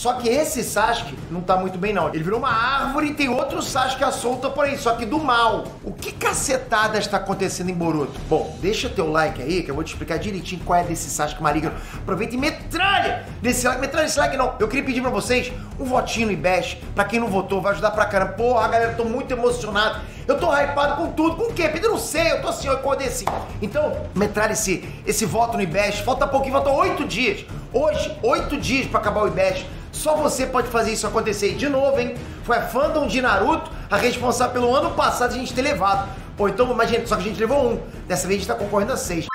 Só que esse Sasuke não tá muito bem, não. Ele virou uma árvore e tem outro Sasuke à solta por aí, só que do mal. O que cacetada está acontecendo em Boruto? Bom, deixa teu like aí, que eu vou te explicar direitinho qual é desse Sasuke maligno. Aproveita e metralha desse like. Metralha esse like, não. Eu queria pedir pra vocês um votinho no IBEST. Pra quem não votou, vai ajudar pra caramba. Porra, galera, eu tô muito emocionado. Eu tô hypado com tudo. Com o quê? Pedro, não sei. Eu tô assim, eu acordei assim. Então, metralha esse, esse voto no IBEST. Falta pouquinho, faltam oito dias. Hoje, oito dias pra acabar o IBEST. Só você pode fazer isso acontecer. E de novo, hein? Foi a fandom de Naruto a responsável pelo ano passado a gente ter levado. Pô, então, imagina, só que a gente levou um. Dessa vez a gente tá concorrendo a seis.